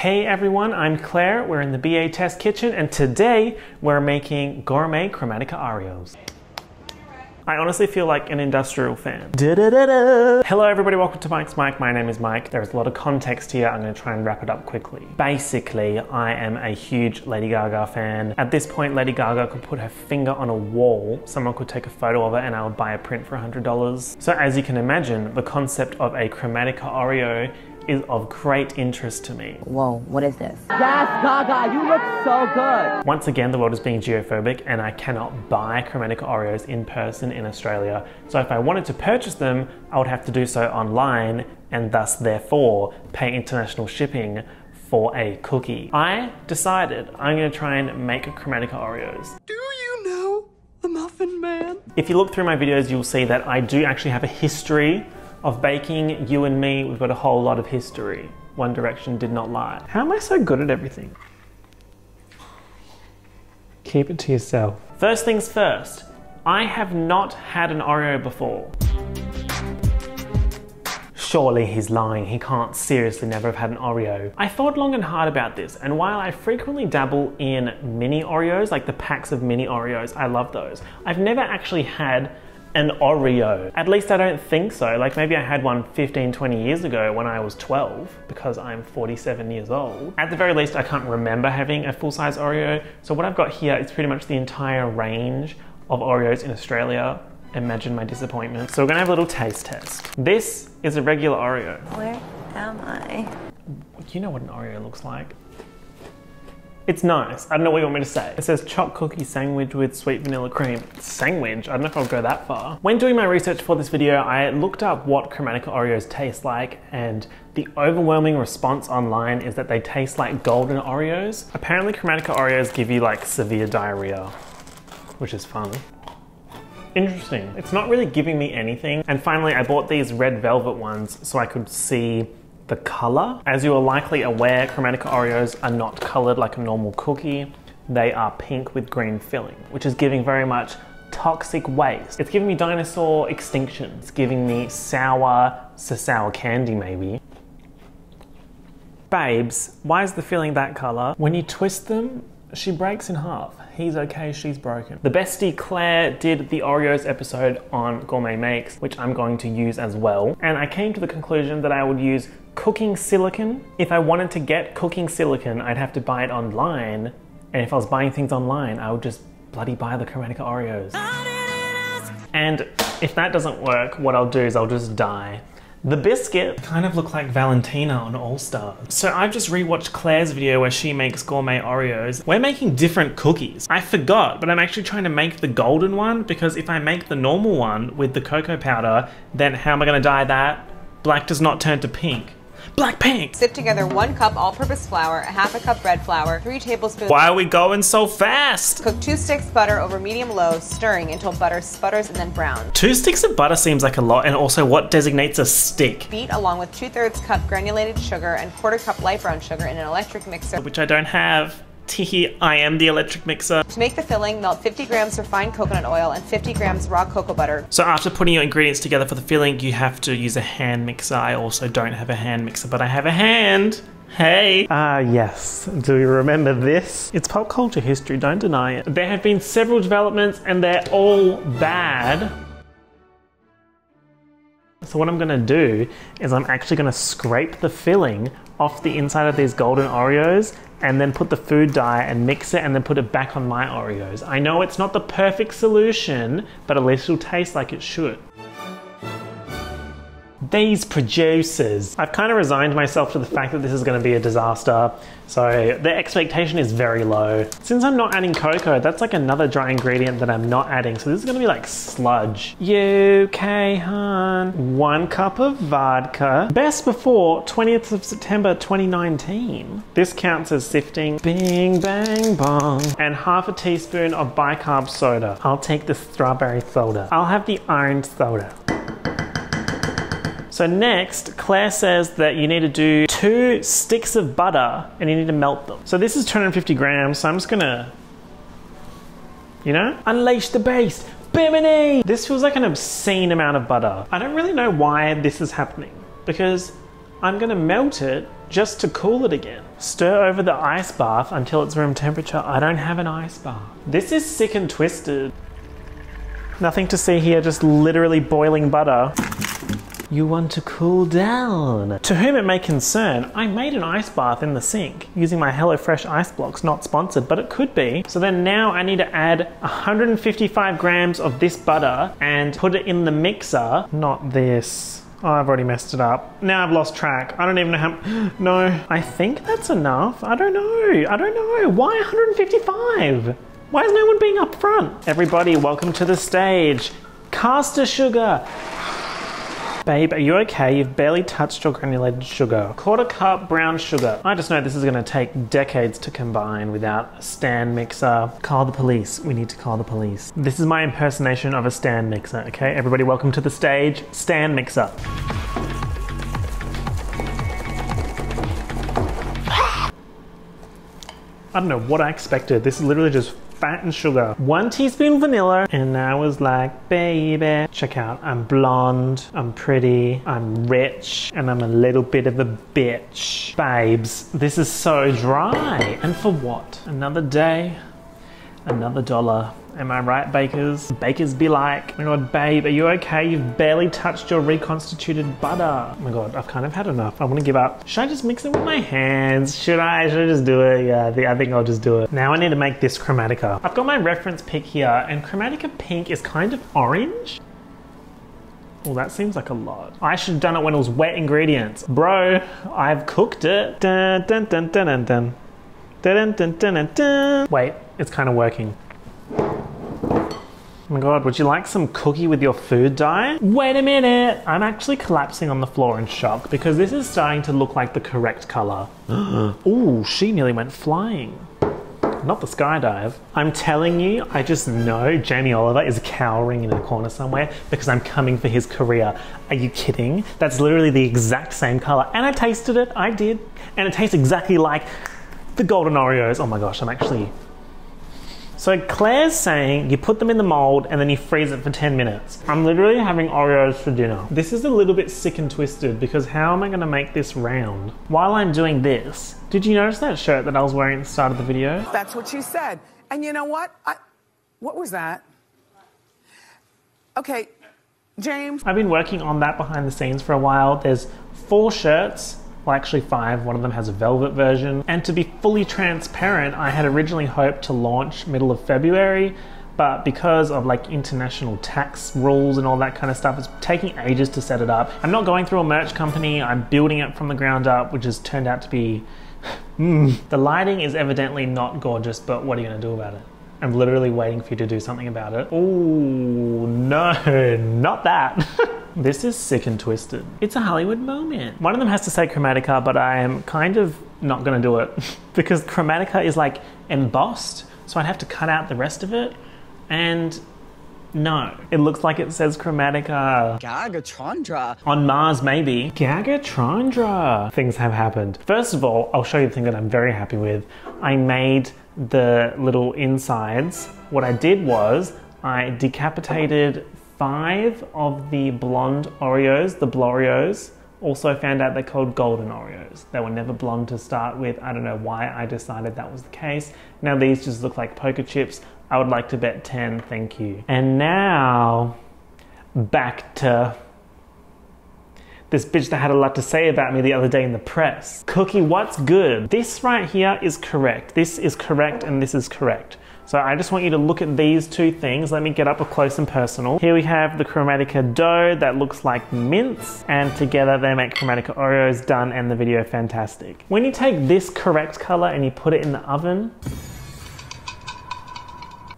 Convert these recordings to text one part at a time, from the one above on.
Hey everyone, I'm Claire. We're in the BA Test Kitchen and today we're making gourmet Chromatica Oreos. I honestly feel like an industrial fan. Da -da -da Hello everybody, welcome to Mike's Mic. My name is Mike. There's a lot of context here. I'm going to try and wrap it up quickly. Basically, I am a huge Lady Gaga fan. At this point, Lady Gaga could put her finger on a wall, someone could take a photo of it and I would buy a print for $100. So as you can imagine, the concept of a Chromatica Oreo is of great interest to me. Whoa, what is this? Yes, Gaga, you look so good. Once again, the world is being geophobic and I cannot buy Chromatica Oreos in person in Australia. So if I wanted to purchase them, I would have to do so online and thus therefore pay international shipping for a cookie. I decided I'm gonna try and make Chromatica Oreos. Do you know the Muffin Man? If you look through my videos, you'll see that I do actually have a history of baking, you and me, we've got a whole lot of history. One Direction did not lie. How am I so good at everything? Keep it to yourself. First things first, I have not had an Oreo before. Surely he's lying, he can't seriously never have had an Oreo. I thought long and hard about this, and while I frequently dabble in mini Oreos, like the packs of mini Oreos, I love those, I've never actually had an Oreo. At least I don't think so. Like maybe I had one 15, 20 years ago when I was 12 because I'm 47 years old. At the very least, I can't remember having a full-size Oreo. So what I've got here is pretty much the entire range of Oreos in Australia. Imagine my disappointment. So we're gonna have a little taste test. This is a regular Oreo. Where am I? You know what an Oreo looks like. It's nice. I don't know what you want me to say. It says choc cookie sandwich with sweet vanilla cream. Sandwich? I don't know if I'll go that far. When doing my research for this video, I looked up what Chromatica Oreos taste like and the overwhelming response online is that they taste like golden Oreos. Apparently Chromatica Oreos give you like severe diarrhea, which is fun. Interesting. It's not really giving me anything. And finally, I bought these red velvet ones so I could see the color. As you are likely aware, Chromatica Oreos are not colored like a normal cookie. They are pink with green filling, which is giving very much toxic waste. It's giving me dinosaur extinction. It's giving me sour, so sour candy maybe. Babes, why is the filling that color? When you twist them, she breaks in half. He's okay, she's broken. The bestie Claire did the Oreos episode on Gourmet Makes, which I'm going to use as well. And I came to the conclusion that I would use cooking silicon. If I wanted to get cooking silicon, I'd have to buy it online. And if I was buying things online, I would just bloody buy the Chromatica Oreos. And if that doesn't work, what I'll do is I'll just die. The biscuit kind of look like Valentina on All Stars. So I've just rewatched Claire's video where she makes gourmet Oreos. We're making different cookies. I forgot, but I'm actually trying to make the golden one because if I make the normal one with the cocoa powder, then how am I gonna dye that? Black does not turn to pink. Blackpink. Sift together one cup all-purpose flour, a half a cup bread flour, three tablespoons. Why are we going so fast? Cook two sticks butter over medium-low, stirring until butter sputters and then browns. Two sticks of butter seems like a lot, and also what designates a stick? Beat along with two-thirds cup granulated sugar and quarter cup light brown sugar in an electric mixer. Which I don't have. Teehee, I am the electric mixer. To make the filling, melt 50 grams refined coconut oil and 50 grams raw cocoa butter. So after putting your ingredients together for the filling, you have to use a hand mixer. I also don't have a hand mixer, but I have a hand. Hey. Ah, uh, yes. Do you remember this? It's pop culture history, don't deny it. There have been several developments and they're all bad. So what I'm gonna do is I'm actually gonna scrape the filling off the inside of these golden Oreos and then put the food dye and mix it and then put it back on my Oreos. I know it's not the perfect solution, but at least it'll taste like it should. These producers. I've kind of resigned myself to the fact that this is going to be a disaster, so the expectation is very low. Since I'm not adding cocoa, that's like another dry ingredient that I'm not adding, so this is going to be like sludge. UK hun. One cup of vodka. Best before 20th of September 2019. This counts as sifting. Bing, bang, bong. And half a teaspoon of bicarb soda. I'll take the strawberry soda. I'll have the orange soda. So next, Claire says that you need to do two sticks of butter and you need to melt them. So this is 250 grams, so I'm just gonna, you know, unleash the beast. Bimini! This feels like an obscene amount of butter. I don't really know why this is happening because I'm gonna melt it just to cool it again. Stir over the ice bath until it's room temperature. I don't have an ice bath. This is sick and twisted. Nothing to see here, just literally boiling butter. You want to cool down. To whom it may concern, I made an ice bath in the sink using my HelloFresh ice blocks, not sponsored, but it could be. So then now I need to add 155 grams of this butter and put it in the mixer, not this. Oh, I've already messed it up. Now I've lost track. I don't even know how. No, I think that's enough. I don't know. I don't know. Why 155? Why is no one being up front? Everybody, welcome to the stage. Caster sugar. Babe, are you okay? You've barely touched your granulated sugar. Quarter cup brown sugar. I just know this is gonna take decades to combine without a stand mixer. Call the police. We need to call the police. This is my impersonation of a stand mixer, okay? Everybody, welcome to the stage. Stand mixer. I don't know what I expected. This is literally just fat and sugar. One teaspoon vanilla, and I was like, baby, check out, I'm blonde, I'm pretty, I'm rich, and I'm a little bit of a bitch. Babes, this is so dry. And for what? Another day, another dollar. Am I right, bakers? Bakers be like, oh my god, babe, are you okay? You've barely touched your reconstituted butter. Oh my god, I've kind of had enough. I want to give up. Should I just mix it with my hands? Should I? Should I just do it? Yeah, I think, I think I'll just do it. Now I need to make this Chromatica. I've got my reference pick here, and Chromatica pink is kind of orange. Well, that seems like a lot. I should have done it when it was wet ingredients. Bro, I've cooked it. Dun, dun, dun, dun, dun, dun. Dun, dun, dun, dun, dun. Wait, it's kind of working. Oh my god, would you like some cookie with your food dye? Wait a minute! I'm actually collapsing on the floor in shock because this is starting to look like the correct colour. Ooh, she nearly went flying. Not the skydive. I'm telling you, I just know Jamie Oliver is cowering in a corner somewhere because I'm coming for his career. Are you kidding? That's literally the exact same colour. And I tasted it, I did. And it tastes exactly like the golden Oreos. Oh my gosh, I'm actually so Claire's saying you put them in the mold and then you freeze it for 10 minutes. I'm literally having Oreos for dinner. This is a little bit sick and twisted because how am I gonna make this round? While I'm doing this, did you notice that shirt that I was wearing at the start of the video? That's what she said. And you know what? I, what was that? Okay, James. I've been working on that behind the scenes for a while. There's four shirts well, actually five. One of them has a velvet version. And to be fully transparent, I had originally hoped to launch middle of February, but because of like international tax rules and all that kind of stuff, it's taking ages to set it up. I'm not going through a merch company, I'm building it from the ground up, which has turned out to be. Mm. The lighting is evidently not gorgeous, but what are you going to do about it? I'm literally waiting for you to do something about it. Oh, no, not that. This is sick and twisted. It's a Hollywood moment. One of them has to say Chromatica, but I am kind of not gonna do it because Chromatica is like embossed, so I'd have to cut out the rest of it. And no, it looks like it says Chromatica. Gagatron On Mars, maybe. Gagatron Things have happened. First of all, I'll show you the thing that I'm very happy with. I made the little insides. What I did was I decapitated five of the blonde Oreos, the Bloreos, also found out they're called golden Oreos. They were never blonde to start with. I don't know why I decided that was the case. Now these just look like poker chips. I would like to bet 10, thank you. And now, back to this bitch that had a lot to say about me the other day in the press. Cookie, what's good? This right here is correct. This is correct and this is correct. So I just want you to look at these two things. Let me get up close and personal. Here we have the Chromatica dough that looks like mince and together they make Chromatica Oreos done and the video fantastic. When you take this correct color and you put it in the oven,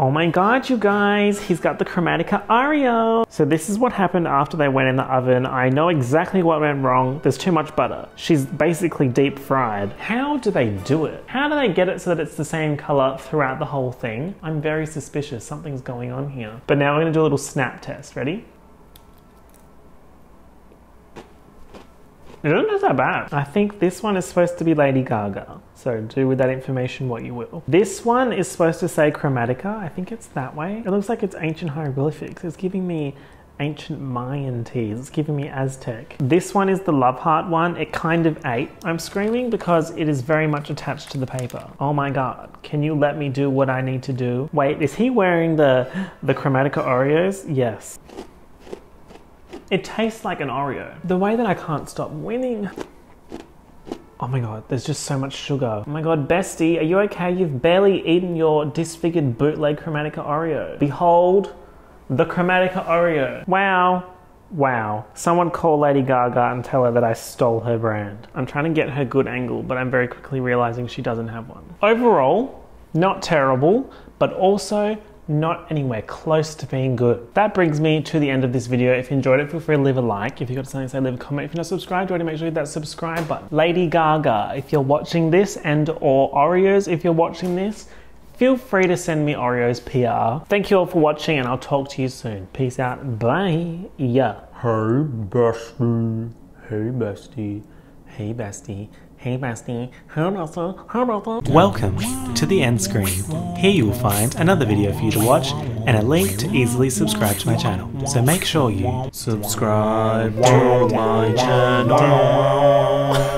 Oh my god, you guys, he's got the Chromatica Oreo. So this is what happened after they went in the oven. I know exactly what went wrong. There's too much butter. She's basically deep fried. How do they do it? How do they get it so that it's the same color throughout the whole thing? I'm very suspicious. Something's going on here. But now I'm gonna do a little snap test. Ready? It doesn't that bad. I think this one is supposed to be Lady Gaga. So do with that information what you will. This one is supposed to say Chromatica. I think it's that way. It looks like it's ancient hieroglyphics. It's giving me ancient Mayan teas. It's giving me Aztec. This one is the Love Heart one. It kind of ate. I'm screaming because it is very much attached to the paper. Oh my god. Can you let me do what I need to do? Wait, is he wearing the, the Chromatica Oreos? Yes. It tastes like an Oreo. The way that I can't stop winning. Oh my god, there's just so much sugar. Oh my god, bestie, are you okay? You've barely eaten your disfigured bootleg Chromatica Oreo. Behold, the Chromatica Oreo. Wow. Wow. Someone call Lady Gaga and tell her that I stole her brand. I'm trying to get her good angle, but I'm very quickly realizing she doesn't have one. Overall, not terrible, but also not anywhere close to being good. That brings me to the end of this video. If you enjoyed it, feel free to leave a like. If you've got something to say, leave a comment. If you're not subscribed already, make sure you hit that subscribe button. Lady Gaga, if you're watching this, and or Oreos, if you're watching this, feel free to send me Oreos PR. Thank you all for watching, and I'll talk to you soon. Peace out. Bye. Yeah. Hey, bestie. Hey, bestie. Hey, bestie. Hey bestie, hey bestie, hey bestie. Welcome to the end screen. Here you will find another video for you to watch and a link to easily subscribe to my channel. So make sure you subscribe to my channel.